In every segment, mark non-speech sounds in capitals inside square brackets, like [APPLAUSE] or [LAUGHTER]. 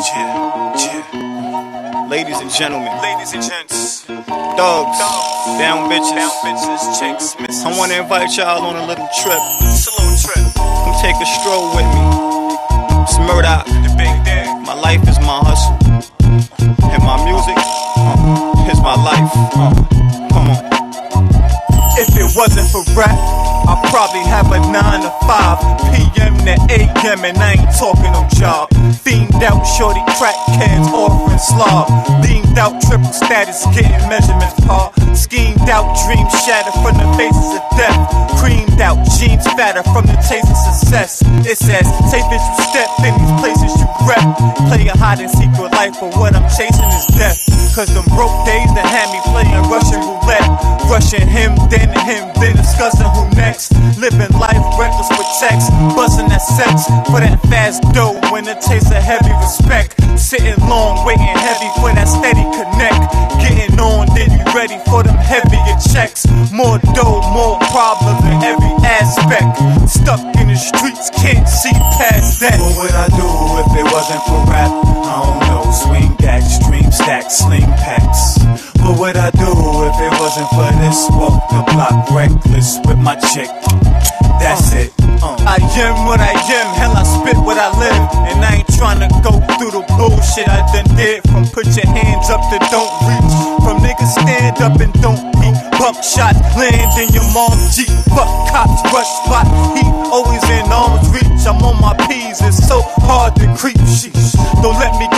Yeah, yeah. Ladies and gentlemen, Ladies and gents, dogs, down bitches. down bitches, chicks, misses. I wanna invite y'all on a little trip. It's a little trip. Come take a stroll with me. It's Murdock. The big day. My life is my hustle. And my music uh, is my life. Uh, come on. If it wasn't for rap, I'd probably have a 9 to 5 PM to AM, and I ain't talking no job. Fiend out, shorty crack cans, offering slob. Leaned out, triple status, getting measurements par. Schemed out, dreams shattered from the faces of death. Creamed out, jeans fatter from the chase of success. It says, safe as you step in these places you rep. Play a hide and secret life, but what I'm chasing is death. Cause them broke days that had me playing Russian roulette. Rushing him, then him, then discussing who next. Living life reckless with text, busting that sex for that fast dough when it tastes a heavy respect. Sitting long, waiting heavy for that steady connect. Getting on, then you ready for them heavier checks. More dough, more problems in every aspect. Stuck in the streets, can't see past that. What would I do if it wasn't for rap? I don't know. Swing gags, dream stacks, sling packs. What would I do if it wasn't for this? Walk the block reckless with my chick. That's it. Uh. I am what I am, hell I spit what I live And I ain't tryna go through the bullshit I done did From put your hands up to don't reach From niggas stand up and don't peek Bump Buckshot land in your mom's Jeep Fuck cops, rush spot He always in arm's reach I'm on my P's, it's so hard to creep Sheesh, don't let me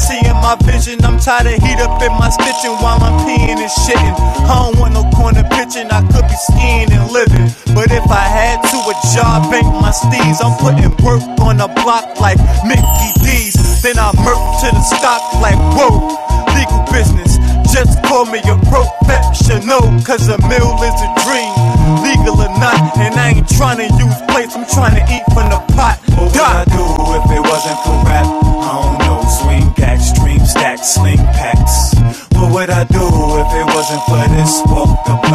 seeing my vision. I'm tired of heat up in my stitching While I'm peeing and shitting. I don't want no corner pitching I could be skiing and living. But if I had to a job, bank my steez. I'm putting work on the block like Mickey D's. Then I murk to the stock like whoa Legal business, just call me a professional Cause a mill is a dream. Legal or not, and I ain't trying to use plates. I'm trying to eat from the pot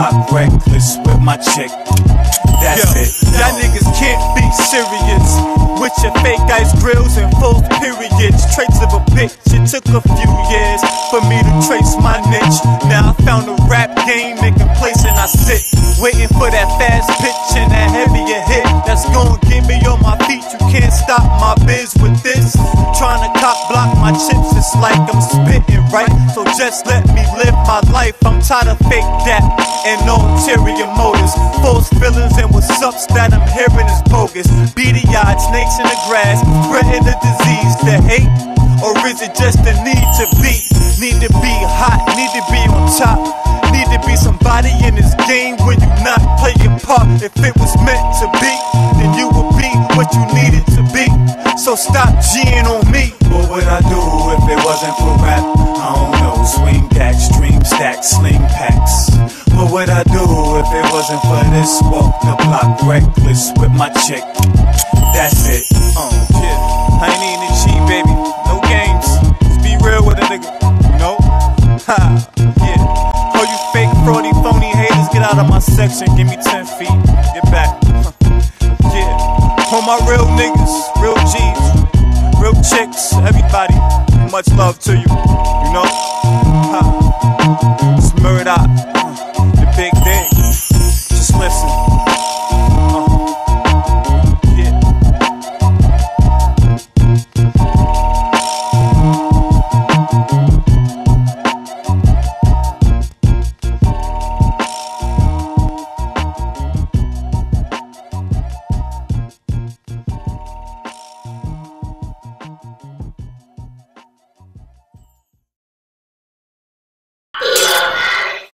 Reckless with my chick. That's Yo, it. Y'all niggas can't be serious with your fake ice grills and false periods. Traits of a bitch. It took a few years for me to trace my niche. Now I found a rap game, making place and I sit, waiting for that fast pitch Cop block my chips, it's like I'm spitting right. So just let me live my life. I'm tired of fake that and no ulterior motives. False feelings and what's up that I'm hearing is bogus. Beady eyed snakes in the grass, spreading the disease, the hate. Or is it just the need to be? Need to be hot, need to be on top. Need to be somebody in this game when you not play your part. If it was meant So stop G'ing on me. What would I do if it wasn't for rap? I don't know. Swing gags, dream stacks, sling packs. What would I do if it wasn't for this? Walk the block reckless with my chick. That's it. Uh, yeah. I ain't it cheap, baby. No games. Just be real with a nigga. Know? Ha. Yeah. All you fake, fraudy, phony haters, get out of my section. Give me 10 feet. Get back. Huh. [LAUGHS] Yeah. All my real niggas, real real chicks, everybody. Much love to you. You know?